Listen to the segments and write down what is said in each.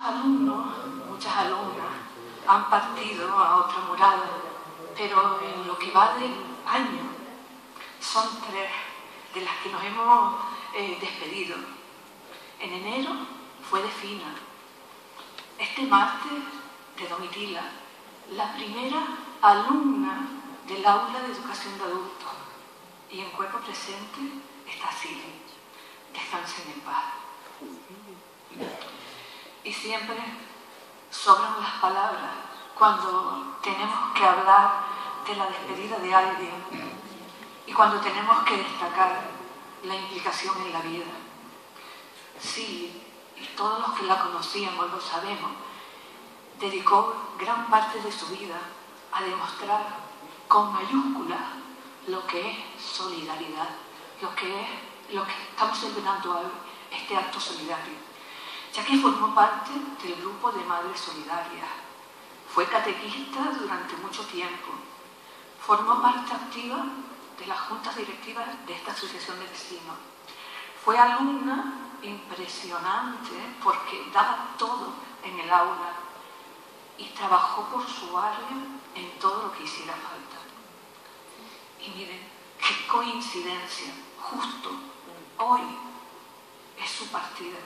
Alumnos, muchas alumnas, han partido a otra morada, pero en lo que va del año son tres de las que nos hemos eh, despedido. En enero fue de Fina, este martes de Domitila, la primera alumna del aula de educación de adultos, y en cuerpo presente está Silvia. Descansen en paz y siempre sobran las palabras cuando tenemos que hablar de la despedida de alguien y cuando tenemos que destacar la implicación en la vida. Sí, y todos los que la conocíamos lo sabemos, dedicó gran parte de su vida a demostrar con mayúsculas lo que es solidaridad, lo que es lo que estamos celebrando hoy, este acto solidario ya que formó parte del grupo de Madres Solidarias. Fue catequista durante mucho tiempo. Formó parte activa de las juntas directivas de esta asociación de vecinos. Fue alumna impresionante porque daba todo en el aula y trabajó por su barrio en todo lo que hiciera falta. Y miren, qué coincidencia, justo hoy es su partida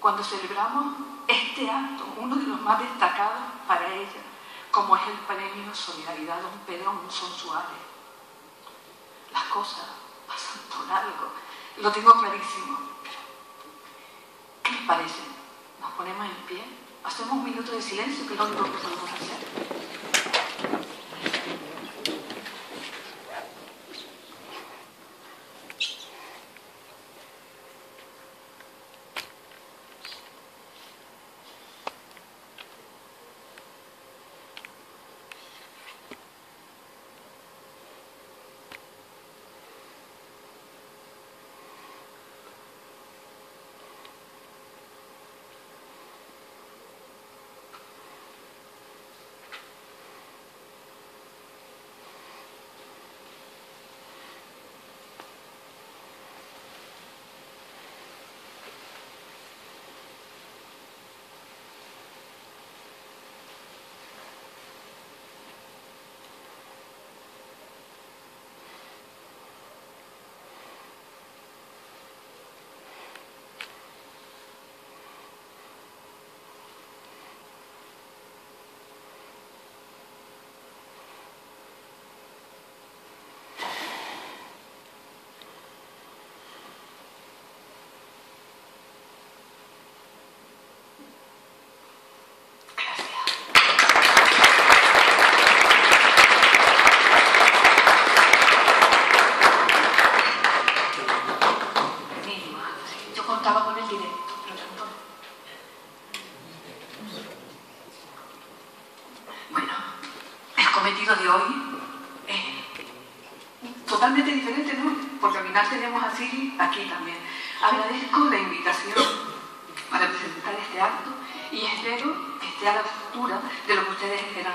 cuando celebramos este acto, uno de los más destacados para ella, como es el premio Solidaridad Don Pedro Monzón Suárez. Las cosas pasan por algo, lo tengo clarísimo. ¿Qué les parece? ¿Nos ponemos en pie? ¿Hacemos un minuto de silencio, que es lo único que podemos hacer?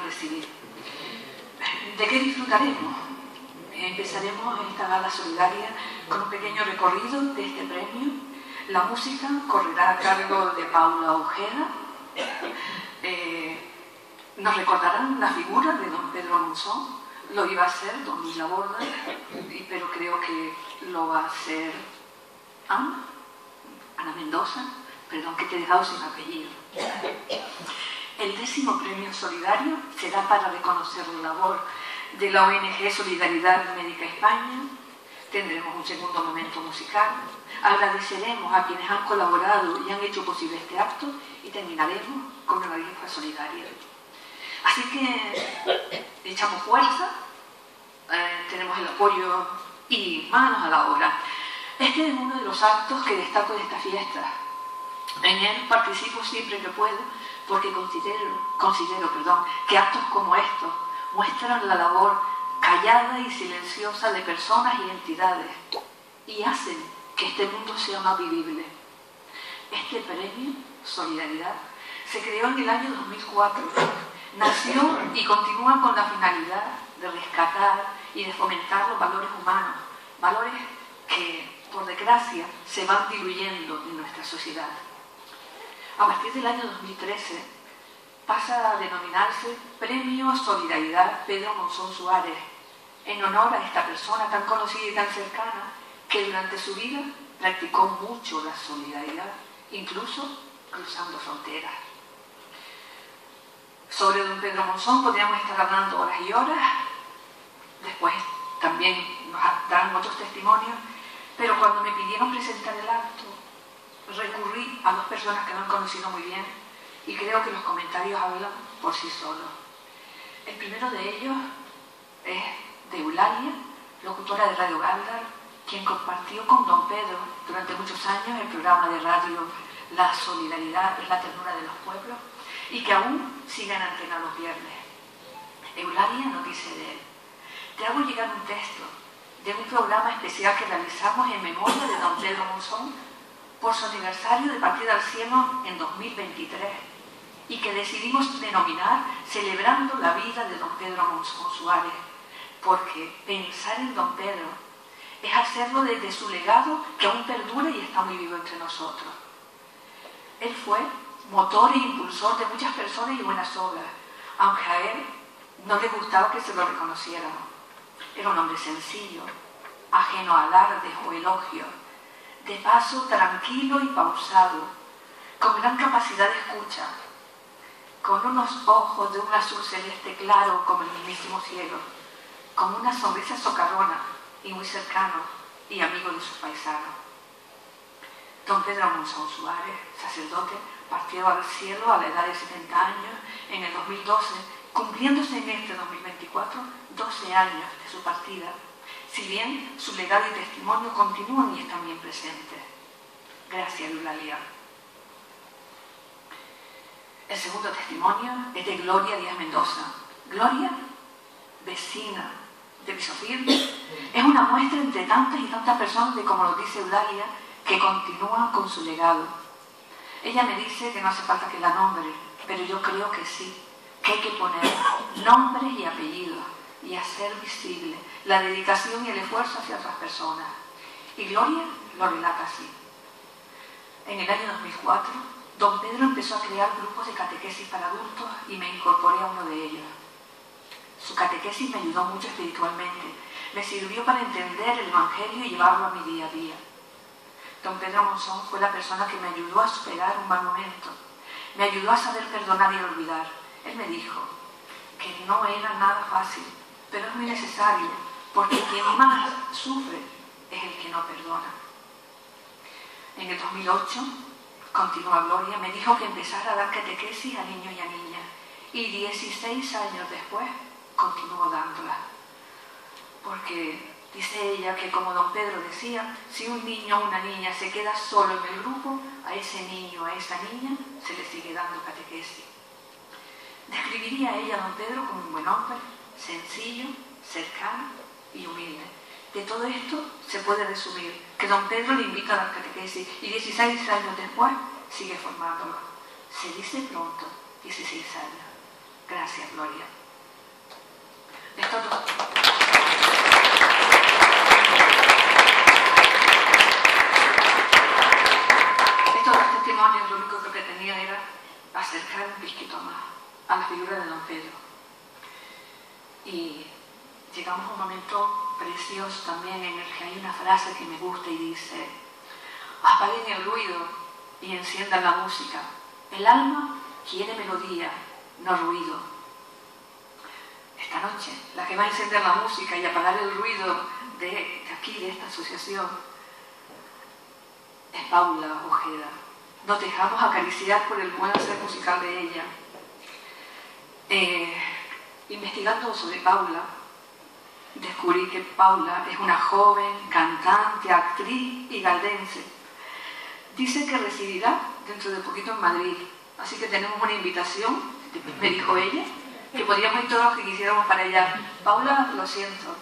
Recibir. ¿De qué disfrutaremos? Empezaremos esta gala solidaria con un pequeño recorrido de este premio. La música correrá a cargo de Paula Ojeda. Eh, nos recordarán la figura de don Pedro Monzón, lo iba a hacer don Luis Laborda, pero creo que lo va a hacer Ana, Ana Mendoza, perdón que te he dejado sin apellido. El décimo premio solidario será para reconocer la labor de la ONG Solidaridad Médica España. Tendremos un segundo momento musical. Agradeceremos a quienes han colaborado y han hecho posible este acto y terminaremos con una rifa solidaria. Así que echamos fuerza, eh, tenemos el apoyo y manos a la obra. Este es uno de los actos que destaco de esta fiesta. En él participo siempre que puedo porque considero, considero perdón, que actos como estos muestran la labor callada y silenciosa de personas y entidades y hacen que este mundo sea más vivible. Este premio, Solidaridad, se creó en el año 2004 nació y continúa con la finalidad de rescatar y de fomentar los valores humanos, valores que, por desgracia, se van diluyendo en nuestra sociedad. A partir del año 2013 pasa a denominarse Premio Solidaridad Pedro Monzón Suárez, en honor a esta persona tan conocida y tan cercana que durante su vida practicó mucho la solidaridad, incluso cruzando fronteras. Sobre don Pedro Monzón podríamos estar hablando horas y horas, después también nos darán otros testimonios, pero cuando me pidieron presentar el acto, recurrí a dos personas que lo han conocido muy bien y creo que los comentarios hablan por sí solos. El primero de ellos es de Eulalia, locutora de Radio Galdar, quien compartió con don Pedro durante muchos años el programa de radio La solidaridad es la ternura de los pueblos y que aún sigue en antena los viernes. Eulalia nos dice de él, te hago llegar un texto de un programa especial que realizamos en memoria de don Pedro Monzón por su aniversario de partida al cielo en 2023 y que decidimos denominar Celebrando la vida de don Pedro Monzón Suárez, porque pensar en don Pedro es hacerlo desde su legado que aún perdura y está muy vivo entre nosotros. Él fue motor e impulsor de muchas personas y buenas obras, aunque a él no le gustaba que se lo reconociéramos. Era un hombre sencillo, ajeno a alardes o elogios, de paso tranquilo y pausado, con gran capacidad de escucha, con unos ojos de un azul celeste claro como el mismísimo cielo, con una sonrisa socarrona y muy cercano y amigo de sus paisanos. Don Pedro Monzón Suárez, sacerdote, partió al cielo a la edad de 70 años en el 2012, cumpliéndose en este 2024 12 años de su partida, si bien su legado y testimonio continúan y están bien presentes. Gracias, Eulalia. El segundo testimonio es de Gloria Díaz Mendoza. Gloria, vecina de Bisofir, es una muestra entre tantas y tantas personas de, como lo dice Eulalia, que continúan con su legado. Ella me dice que no hace falta que la nombre, pero yo creo que sí, que hay que poner nombres y apellidos y hacer visible la dedicación y el esfuerzo hacia otras personas. Y Gloria lo relata así. En el año 2004, don Pedro empezó a crear grupos de catequesis para adultos y me incorporé a uno de ellos. Su catequesis me ayudó mucho espiritualmente, me sirvió para entender el Evangelio y llevarlo a mi día a día. Don Pedro Monzón fue la persona que me ayudó a superar un mal momento, me ayudó a saber perdonar y olvidar. Él me dijo que no era nada fácil, pero es muy necesario, porque quien más sufre es el que no perdona. En el 2008, continúa Gloria, me dijo que empezara a dar catequesis a niños y a niñas, y 16 años después continuó dándola. Porque dice ella que como don Pedro decía, si un niño o una niña se queda solo en el grupo, a ese niño a esa niña se le sigue dando catequesis. Describiría a ella a don Pedro como un buen hombre, sencillo, cercano y humilde. De todo esto se puede resumir que don Pedro le invita a la catequesis y 16 años después sigue formándolo. Se dice pronto, 16 años. Gracias, Gloria. Dos testimonios lo único que pretendía era acercar un poquito más a la figura de don Pedro y llegamos a un momento precioso también en el que hay una frase que me gusta y dice, apaguen el ruido y enciendan la música. El alma quiere melodía, no ruido. Esta noche, la que va a encender la música y apagar el ruido de, aquí, de esta asociación, es Paula Ojeda. Nos dejamos acariciar por el buen hacer musical de ella. Eh, investigando sobre Paula, descubrí que Paula es una joven cantante, actriz y galdense. Dice que residirá dentro de poquito en Madrid, así que tenemos una invitación, me dijo ella, que podríamos ir todos los que quisiéramos para allá. Paula, lo siento,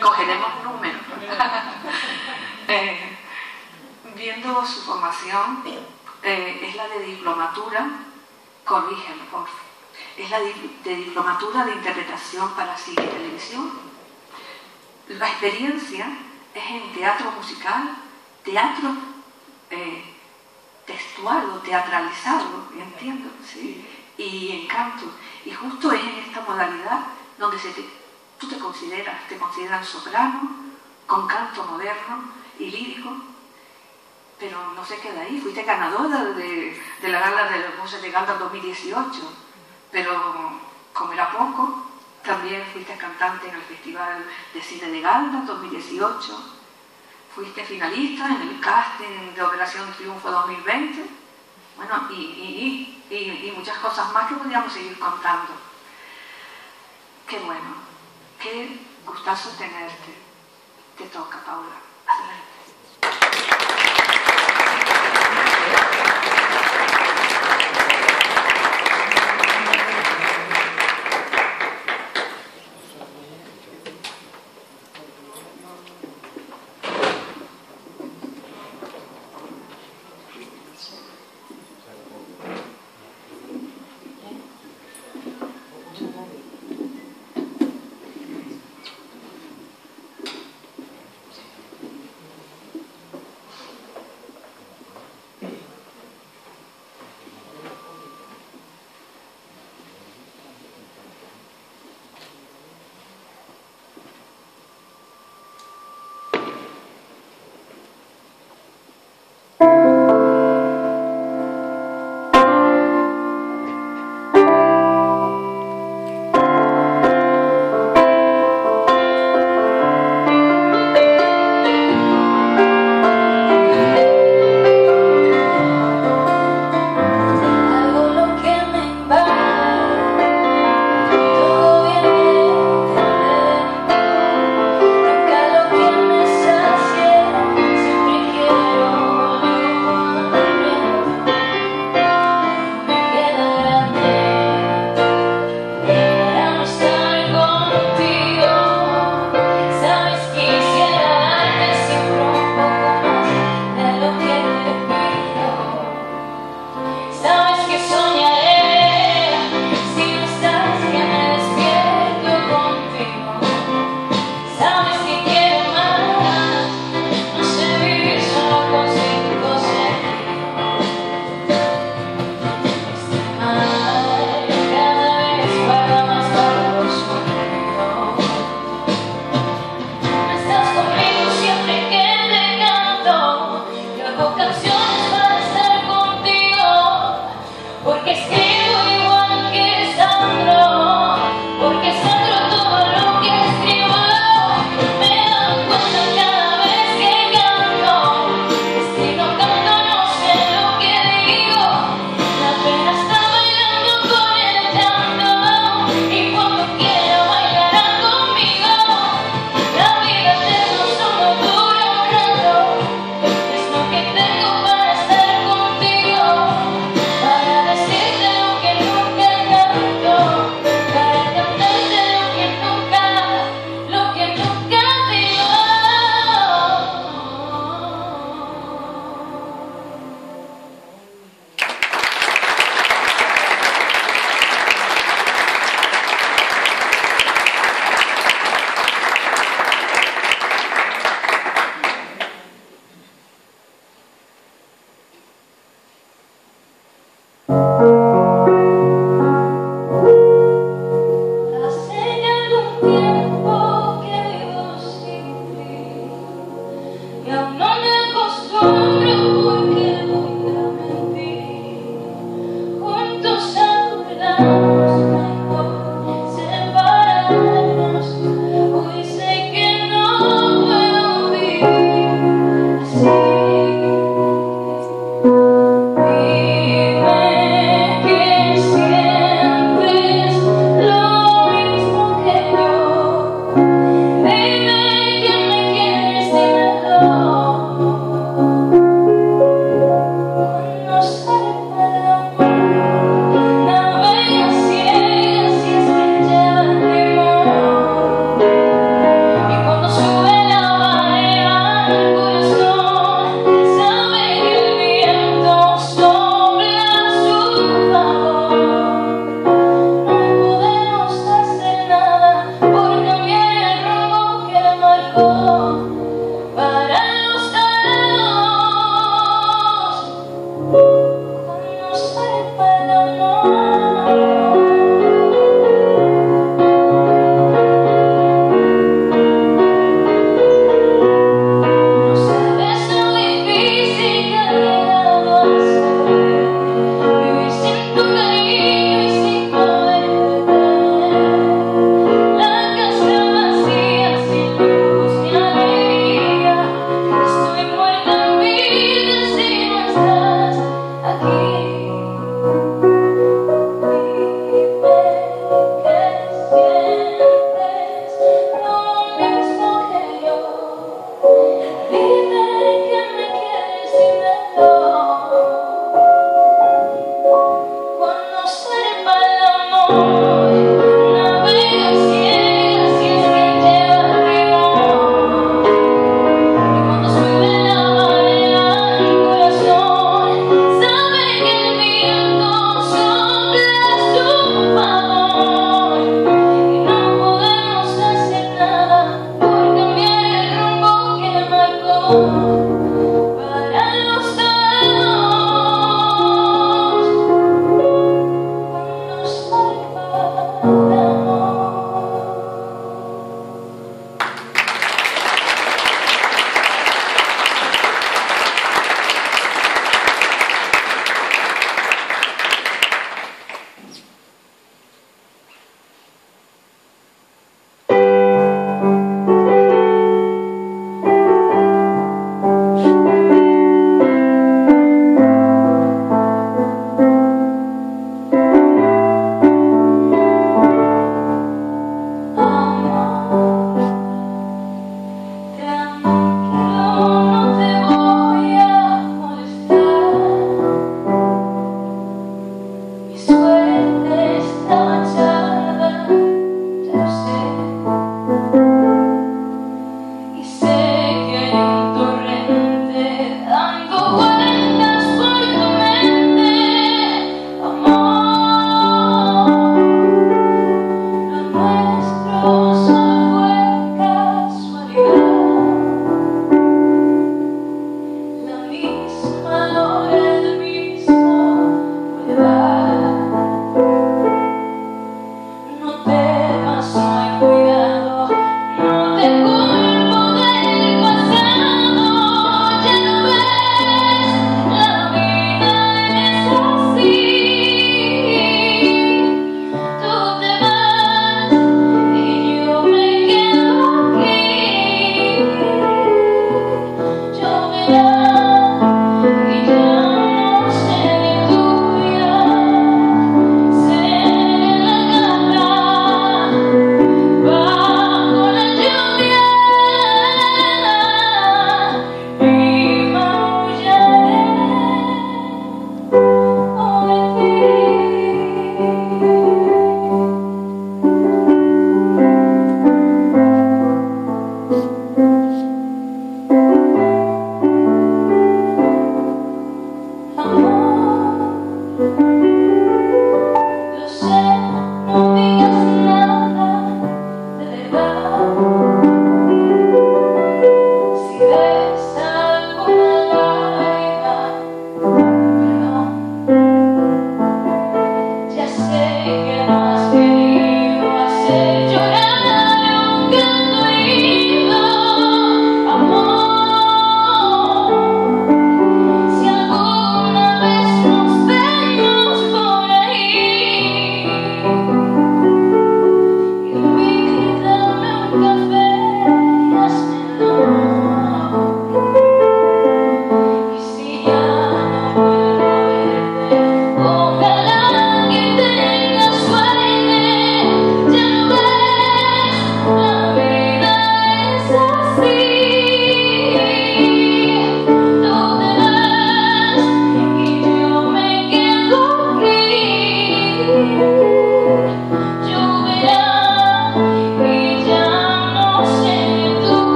cogeremos números. eh, viendo su formación, eh, es la de diplomatura, corrígeme, por favor es la de diplomatura de interpretación para cine y televisión. La experiencia es en teatro musical, teatro eh, actuado, teatralizado, entiendo, ¿sí? y encanto. Y justo es en esta modalidad donde se tú te consideras, te consideran soprano, con canto moderno y lírico, pero no se queda ahí. Fuiste ganadora de, la gala de los voces de Gala 2018, pero como era poco, también fuiste cantante en el Festival de Cine de Galda 2018, fuiste finalista en el casting de Operación Triunfo 2020, bueno, y, y muchas cosas más que podríamos seguir contando. Qué bueno, qué gustazo tenerte. Te toca, Paula.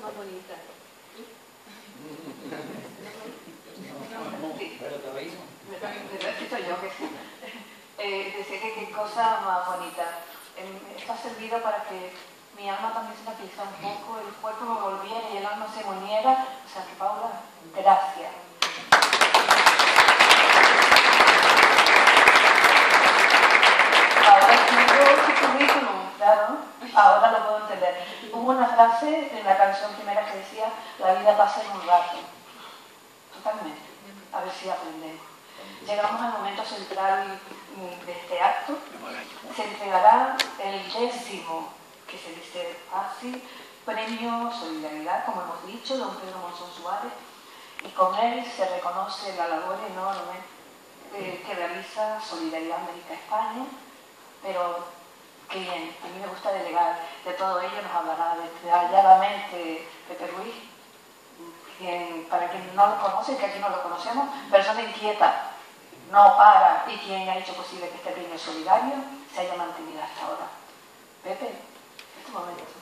más bonita. Eh, decía que qué cosa más bonita. Esto ha servido para que mi alma también se tranquilizara un poco, el cuerpo me volviera y el alma se uniera. O sea que Paula, gracias. Ahora tengo su currículum, claro. Ahora lo una frase de la canción primera que decía, la vida pasa en un rato. Totalmente. A ver si aprendemos. Llegamos al momento central mm, de este acto. Se entregará el décimo, que se dice así, premio Solidaridad, como hemos dicho, don Pedro Monzón Suárez, y con él se reconoce la labor enorme eh, que realiza Solidaridad América España, pero que a mí me gusta delegar, de todo ello nos hablará detalladamente Pepe Ruiz, quien, para quien no lo conoce, que aquí no lo conocemos, persona inquieta, no para y quien ha hecho posible que este premio solidario se haya mantenido hasta ahora. Pepe, este momento.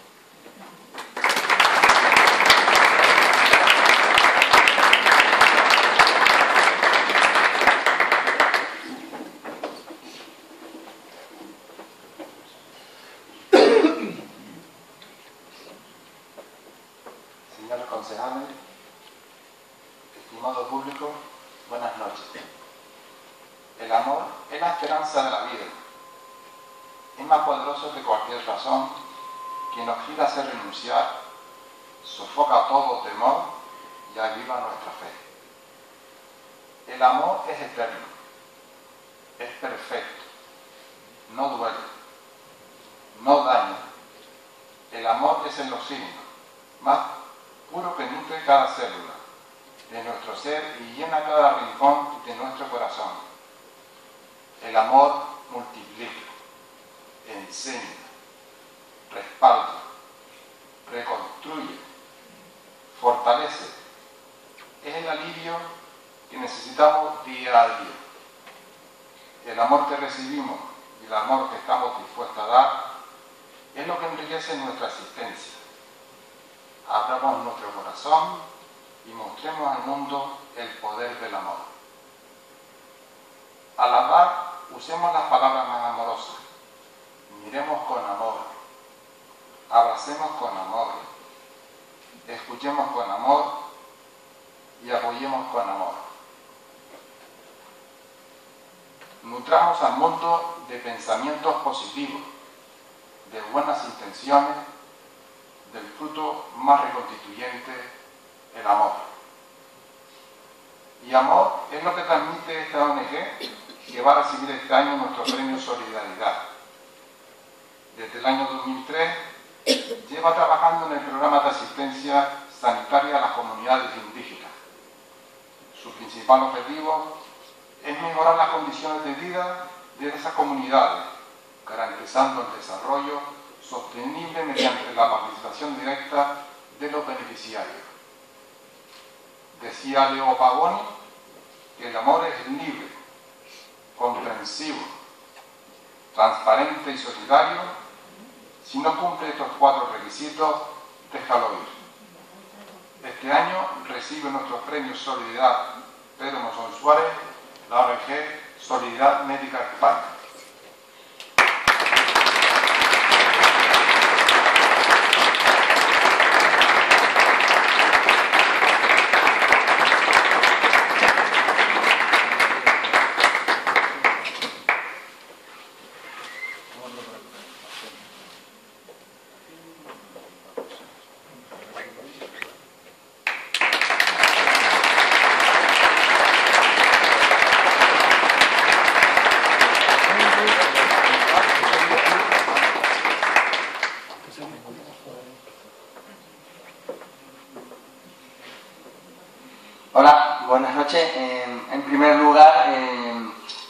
Sofoca todo temor y aviva nuestra fe. El amor es eterno, es perfecto, no duele, no daña. El amor es el oxígeno, más puro que nutre cada célula de nuestro ser y llena cada rincón de nuestro corazón. El amor multiplica, enseña, respalda, reconstruye, fortalece. Es el alivio que necesitamos día a día. El amor que recibimos y el amor que estamos dispuestos a dar es lo que enriquece nuestra existencia. Abramos nuestro corazón y mostremos al mundo el poder del amor. Al hablar, usemos las palabras más amorosas. Miremos con amor abracemos con amor, escuchemos con amor y apoyemos con amor. Nutramos al mundo de pensamientos positivos, de buenas intenciones, del fruto más reconstituyente, el amor. Y amor es lo que transmite esta ONG que va a recibir este año nuestro premio Solidaridad. Desde el año 2003 lleva trabajando en el programa de asistencia sanitaria a las comunidades indígenas. Su principal objetivo es mejorar las condiciones de vida de esas comunidades, garantizando el desarrollo sostenible mediante la participación directa de los beneficiarios. Decía Leo Pagoni que el amor es libre, comprensivo, transparente y solidario si no cumple estos cuatro requisitos, déjalo ir. Este año recibe nuestro premio Solidaridad Pedro Mosón Suárez, la ONG Solidaridad Médica España. en primer lugar,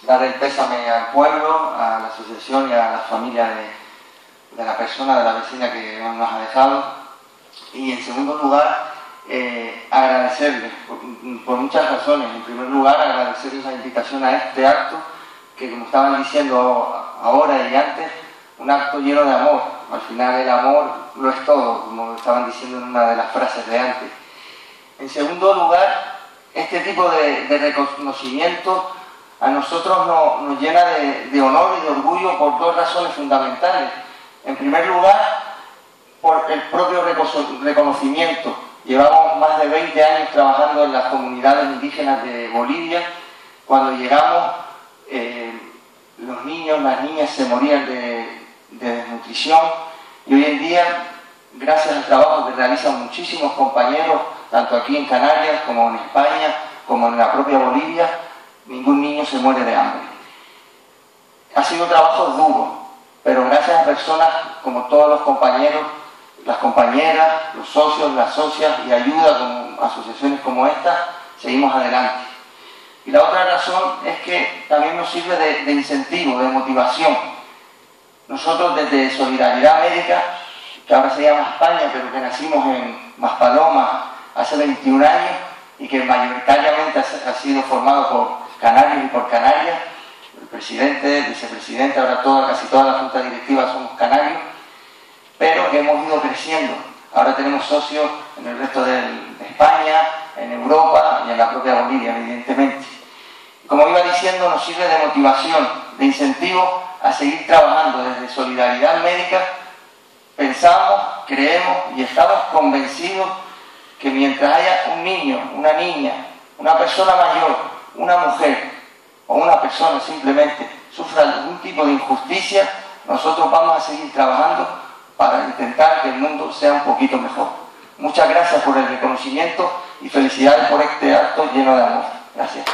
dar el pésame al pueblo, a la asociación y a la familia de, la persona, de la vecina que nos ha dejado. Y en segundo lugar, eh, agradecerles por, muchas razones. En primer lugar, agradecerles la invitación a este acto, que como estaban diciendo ahora y antes, un acto lleno de amor. Al final el amor lo es todo, como estaban diciendo en una de las frases de antes. En segundo lugar, este tipo de, reconocimiento a nosotros nos llena de, honor y de orgullo por dos razones fundamentales. En primer lugar, por el propio reconocimiento. Llevamos más de 20 años trabajando en las comunidades indígenas de Bolivia. Cuando llegamos, eh, los niños, las niñas se morían de, de desnutrición y hoy en día, gracias al trabajo que realizan muchísimos compañeros, tanto aquí en Canarias como en España, como en la propia Bolivia, ningún niño se muere de hambre. Ha sido un trabajo duro, pero gracias a personas como todos los compañeros, las compañeras, los socios, las socias y ayuda con asociaciones como esta, seguimos adelante. Y la otra razón es que también nos sirve de, incentivo, de motivación. Nosotros desde Solidaridad Médica, que ahora se llama España, pero que nacimos en Maspaloma hace 21 años y que mayoritariamente ha sido formado por canarios y por canarias, el presidente, el vicepresidente, ahora toda, casi toda la junta directiva somos canarios, pero que hemos ido creciendo. Ahora tenemos socios en el resto de España, en Europa y en la propia Bolivia, evidentemente. Como iba diciendo, nos sirve de motivación, de incentivo a seguir trabajando desde Solidaridad Médica. Pensamos, creemos y estamos convencidos que mientras haya un niño, una niña, una persona mayor, una mujer o una persona simplemente sufra algún tipo de injusticia, nosotros vamos a seguir trabajando para intentar que el mundo sea un poquito mejor. Muchas gracias por el reconocimiento y felicidades por este acto lleno de amor. Gracias.